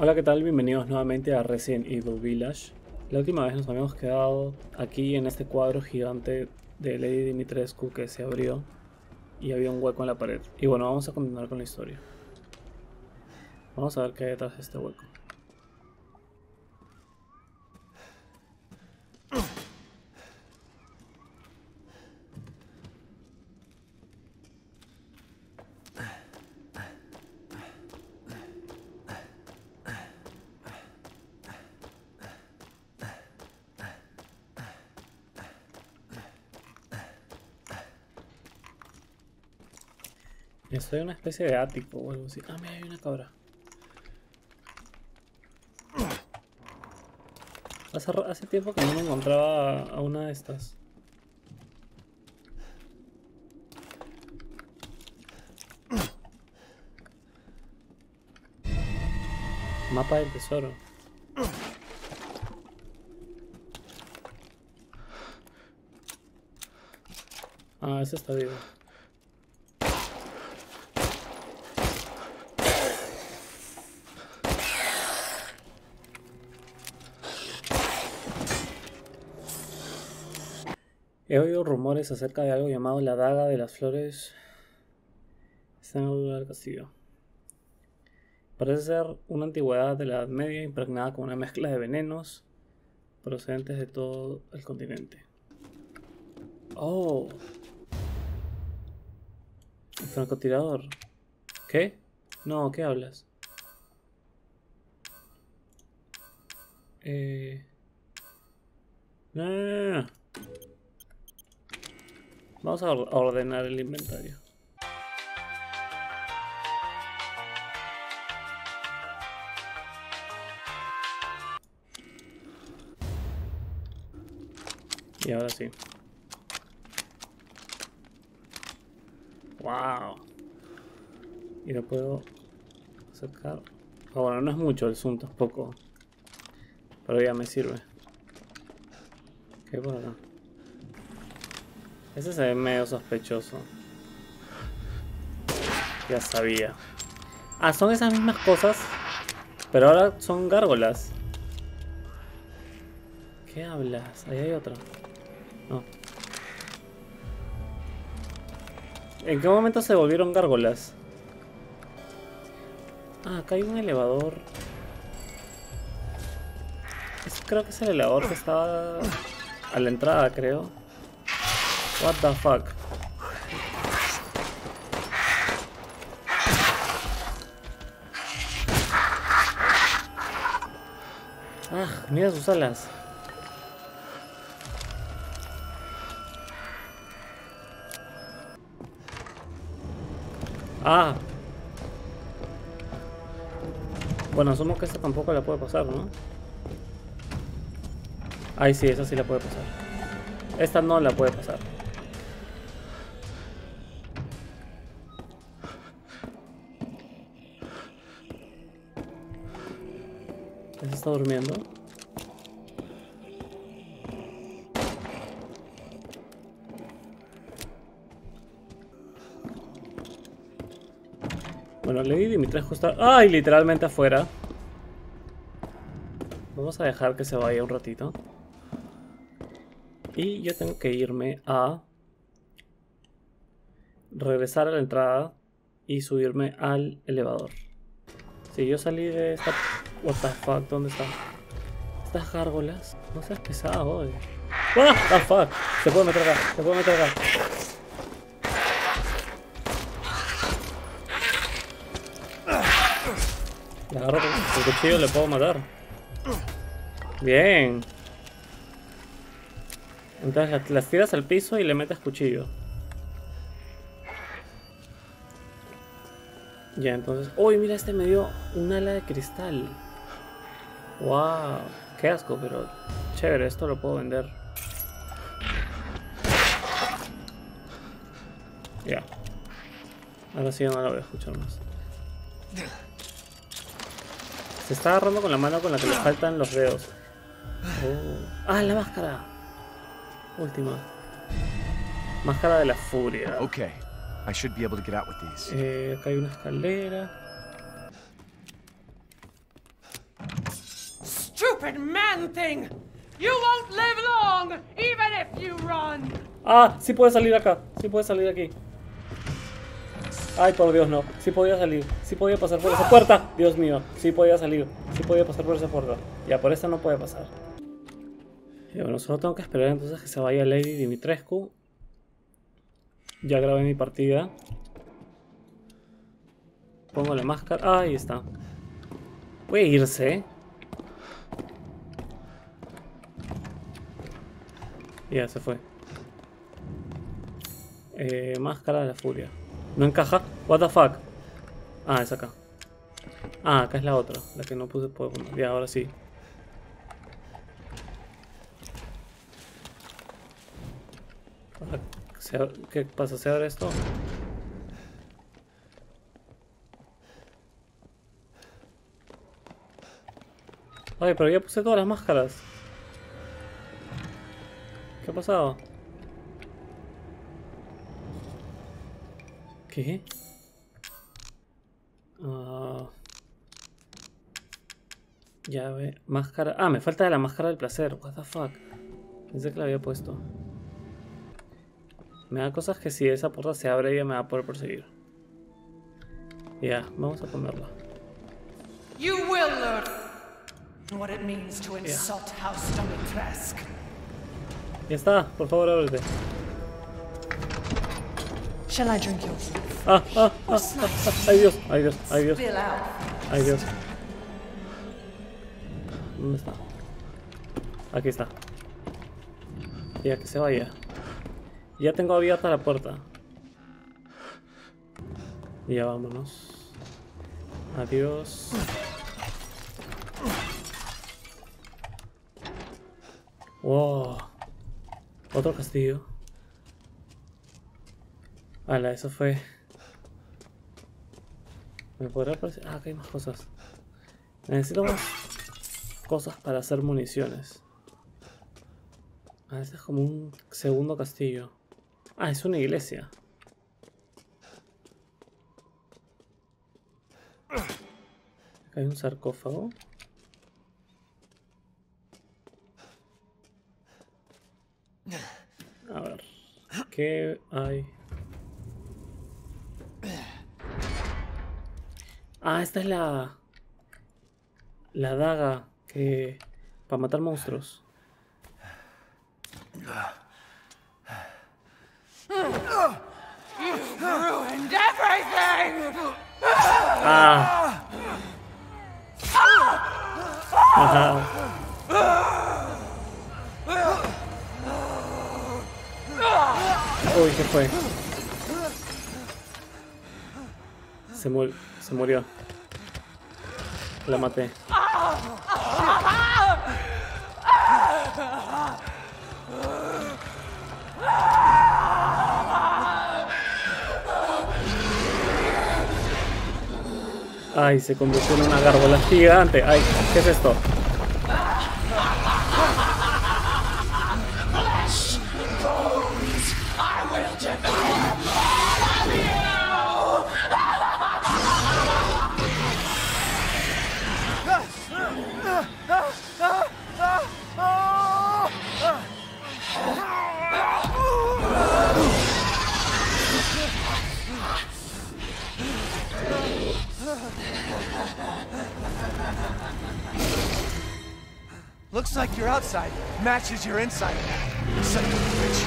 Hola, ¿qué tal? Bienvenidos nuevamente a Resident Evil Village. La última vez nos habíamos quedado aquí en este cuadro gigante de Lady Dimitrescu que se abrió y había un hueco en la pared. Y bueno, vamos a continuar con la historia. Vamos a ver qué hay detrás de este hueco. Estoy en una especie de ático o algo así. Ah, mira, hay una cabra. Hace, tiempo que no me encontraba a una de estas. Mapa del tesoro. Ah, ese está vivo. He oído rumores acerca de algo llamado la daga de las flores. Está en el lugar del castillo. Parece ser una antigüedad de la Edad Media impregnada con una mezcla de venenos procedentes de todo el continente. Oh. El francotirador. ¿Qué? No, ¿qué hablas? Eh... No. Vamos a ordenar el inventario. Y ahora sí. Wow. Y lo puedo sacar. Ah, bueno, no es mucho el zoom tampoco. Pero ya me sirve. ¿Qué por acá? Ese se ve medio sospechoso. Ya sabía. Ah, son esas mismas cosas. Pero ahora son gárgolas. ¿Qué hablas? Ahí hay otro. No. ¿En qué momento se volvieron gárgolas? Ah, acá hay un elevador. creo que es el elevador que estaba a la entrada, creo. What the fuck? Ah, mira sus alas. Ah. Bueno, asumo que esta tampoco la puede pasar, ¿no? Ay, sí, esa sí la puede pasar. Esta no la puede pasar. Está durmiendo. Bueno, Lady Dimitrescu está... ¡Ay! Literalmente afuera. Vamos a dejar que se vaya un ratito. Y yo tengo que irme a... Regresar a la entrada y subirme al elevador. Si yo salí de esta What the fuck, ¿dónde están? Estas gárgolas. No seas pesado, hoy. What the fuck. Se puede meter acá, se puede meter acá. Le agarro el cuchillo le puedo matar. Bien. Entonces las tiras al piso y le metes cuchillo. Ya, entonces... ¡Uy, mira! Este me dio un ala de cristal. Wow, qué asco, pero chévere, esto lo puedo vender. Ya. Ahora sí no la voy a escuchar más. Se está agarrando con la mano con la que le faltan los dedos. Oh. Ah, la máscara. Última. Máscara de la furia. Okay. I should be able to get out with these. Eh, acá hay una escalera. Ah, sí puede salir acá. Sí puede salir aquí. Ay, por Dios, no. Sí podía salir. Sí podía pasar por esa puerta. Dios mío. Sí podía salir. Sí podía pasar por esa puerta. Ya, por esta no puede pasar. Bueno, solo tengo que esperar entonces que se vaya Lady Dimitrescu. Ya grabé mi partida. Pongo la máscara. Ah, ahí está. Puede irse. Ya, se fue. Eh, máscara de la furia. No encaja. What the fuck. Ah, es acá. Ah, acá es la otra. La que no puse puedo poner. Ya, ahora sí. Ah, ¿se abre- ¿Qué pasa? ¿Se abre esto? Ay, pero ya puse todas las máscaras. ¿Qué ha pasado? ¿Qué? Ah. llave, máscara. Ah, me falta de la máscara del placer. What the fuck. Pensé que la había puesto. Me da cosas que si esa puerta se abre ella me va a poder perseguir. Ya, vamos a ponerla. You will learn what it means to insult House Domitresk. Ya está, por favor ábrete. Shall I drink your Ah, ah, ah, ah, ah, ay Dios, ay Dios, ay Dios, ay Dios. ¿Dónde está? Aquí está. Ya que se vaya. Ya tengo abierta la puerta. Ya vámonos. Adiós. Wow. Otro castillo. Ala, eso fue. Me podrá parecer. Ah, acá hay más cosas. Necesito más cosas para hacer municiones. Ah, este es como un segundo castillo. Ah, es una iglesia. Acá hay un sarcófago. A ver. ¿Qué hay? Ah, esta es la. La daga que. para matar monstruos. ¡Ah! Ajá. ¿Qué fue? Se, murió. se murió. La maté. Ay, se convirtió en una gárgola gigante. Ay, ¿qué es esto? Looks like your outside matches your inside. Son a bitch.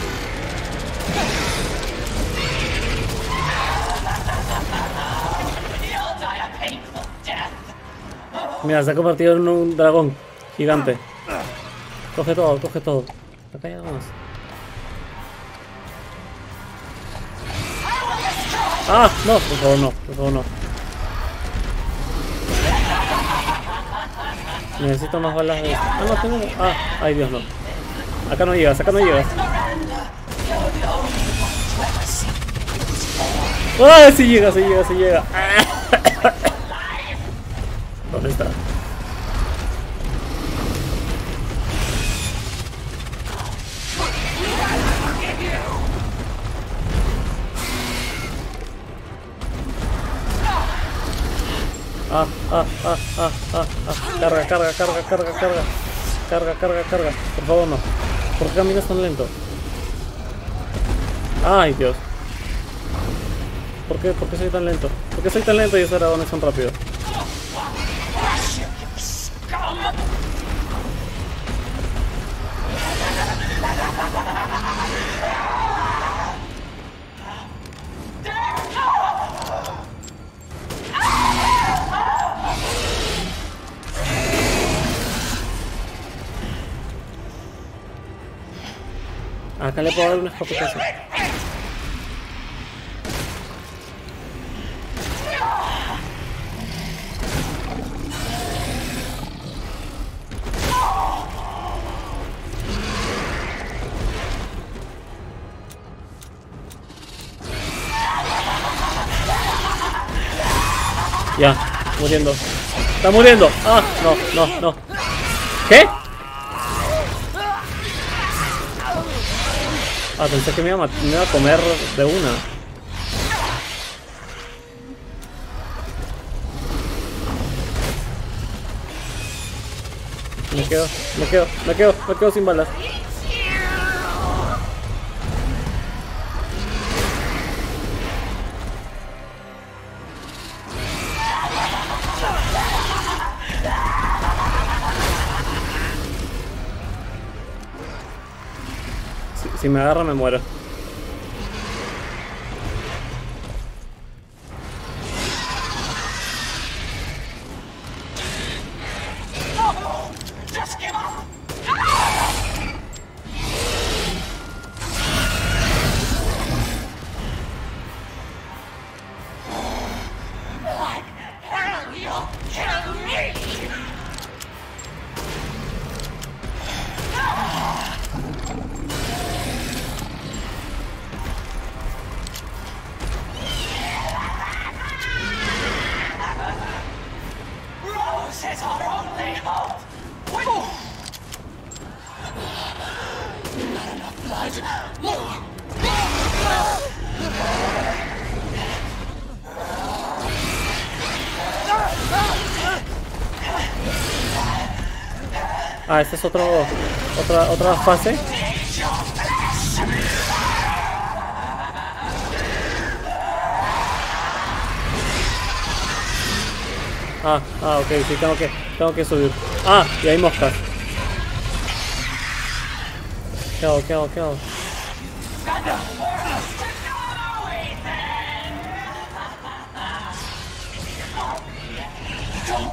Mira, se ha convertido en un dragón gigante. Coge todo, coge todo. Acá hay algo más. Ah, no, por favor no, por favor no. Necesito más balas de... Ah, no, tengo... Ah, ay Dios, no. Acá no llegas, acá no llegas. ¡Ah, sí llega, sí llega, sí llega! ¿Dónde está? Ah, ah, ah, ah, ah. Carga, carga, carga, carga, carga. Carga, carga, carga. Por favor, no. ¿Por qué caminas tan lento? Ay, Dios. ¿Por qué? ¿Por qué soy tan lento? ¿Por qué soy tan lento y esos dragones son rápidos? Acá le puedo dar un escopetazo. Ya, muriendo. Está muriendo. Ah, no, no, no. ¿Qué? Ah, pensé que me iba, a, me iba a comer de una. Me quedo, me quedo, me quedo, me quedo sin balas. Si, me agarra me muero. Ah, esta es otro, otra, otra fase. Ah, ah, ok, sí, tengo que, tengo que subir. Ah, y hay moscas. ¿Qué hago, qué hago, qué hago?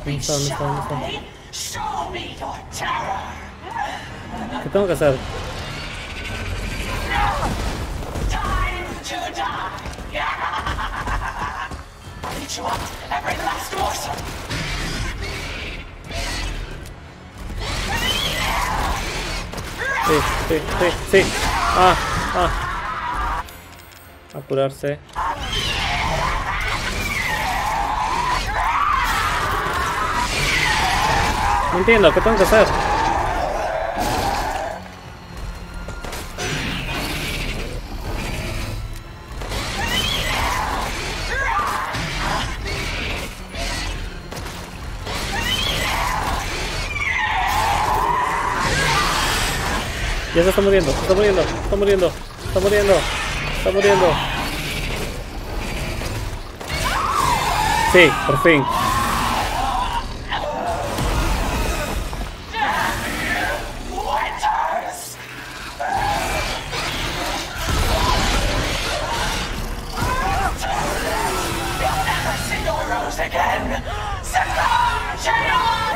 ¿Dónde está, dónde está, dónde? ¿Qué tengo que hacer? Sí, sí, sí, sí. Ah, ah. Apurarse. No entiendo, ¿qué tengo que hacer? Ya se está muriendo, se está muriendo, se está muriendo, se está muriendo, se está muriendo. Sí, por fin. Your rose again. Succumb to your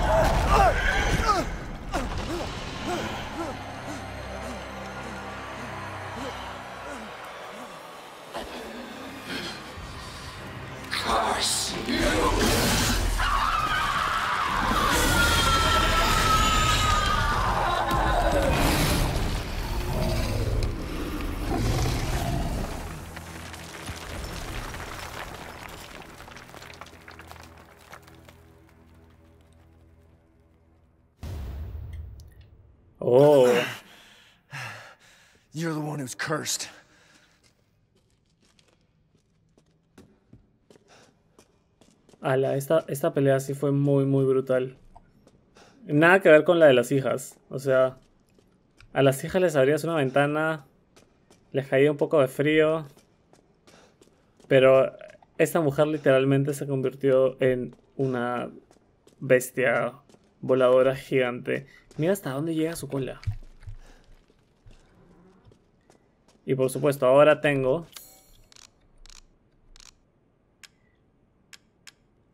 Curse Oh, You're the one who's cursed. Ala, esta, esta pelea sí fue muy, muy brutal. Nada que ver con la de las hijas. O sea, a las hijas les abrías una ventana, les caía un poco de frío. Pero esta mujer literalmente se convirtió en una bestia voladora gigante. Mira hasta dónde llega su cola. Y por supuesto, ahora tengo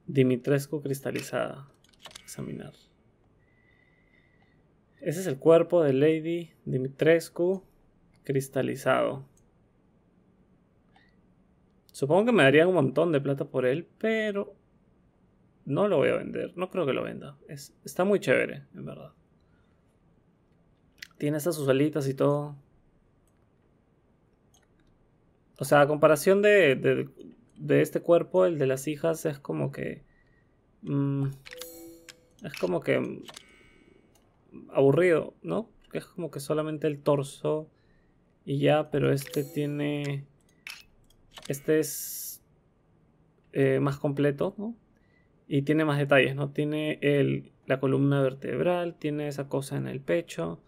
Dimitrescu cristalizada. Examinar. Ese es el cuerpo de Lady Dimitrescu cristalizado. Supongo que me darían un montón de plata por él, pero no lo voy a vender. No creo que lo venda. está muy chévere, en verdad. Tiene estas sus alitas y todo. O sea, a comparación de, de, este cuerpo, el de las hijas es como que... Mm, es como que... Mm, aburrido, ¿no? Es como que solamente el torso y ya, pero este tiene este es eh, más completo, ¿no? Y tiene más detalles, ¿no? Tiene el, la columna vertebral, tiene esa cosa en el pecho,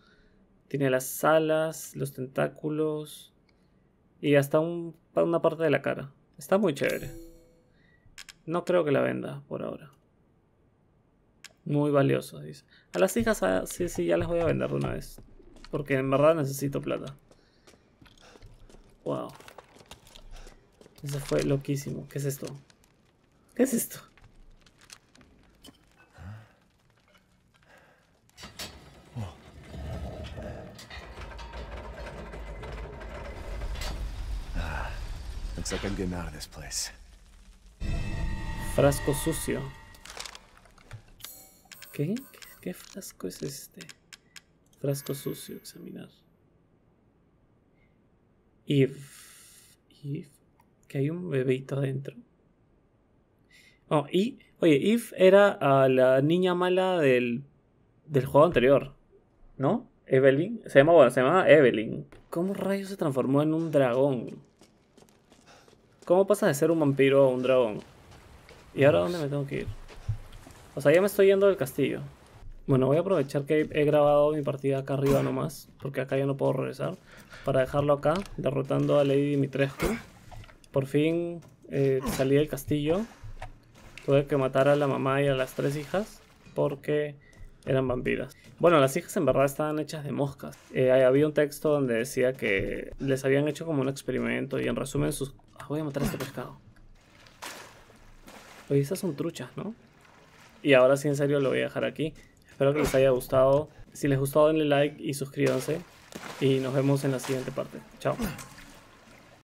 tiene las alas, los tentáculos y hasta una parte de la cara. Está muy chévere. No creo que la venda por ahora. Muy valioso, dice. A las hijas, ah, sí, sí, ya las voy a vender de una vez. Porque en verdad necesito plata. Wow. Eso fue loquísimo. ¿Qué es esto? ¿Qué es esto? Ah, like I'm getting out of this place. Frasco sucio. ¿Qué? ¿Qué frasco es este? Frasco sucio, examinar. Eve. Eve que hay un bebito adentro. Oh, y, oye, Eve era la niña mala del, del juego anterior, ¿no? Evelyn. Se llama, bueno, se llama Evelyn. ¿Cómo rayos se transformó en un dragón? ¿Cómo pasa de ser un vampiro a un dragón? ¿Y ahora dónde me tengo que ir? O sea, ya me estoy yendo del castillo. Bueno, voy a aprovechar que he grabado mi partida acá arriba nomás, porque acá ya no puedo regresar, para dejarlo acá, derrotando a Lady Dimitrescu. Por fin eh, salí del castillo. Tuve que matar a la mamá y a las tres hijas porque eran vampiras. Bueno, las hijas en verdad estaban hechas de moscas. Eh, había un texto donde decía que les habían hecho como un experimento y en resumen sus... Ah, voy a matar a este pescado. Oye, esas son truchas, ¿no? Y ahora sí, en serio, lo voy a dejar aquí. Espero que les haya gustado. Si les gustó, denle like y suscríbanse. Y nos vemos en la siguiente parte. Chao.